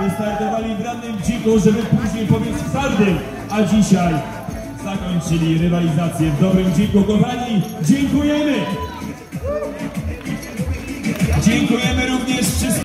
Wystartowali w rannym dziku, żeby później pobiec w twardym, a dzisiaj zakończyli rywalizację w dobrym dziku. Kochani, dziękujemy! Dziękujemy również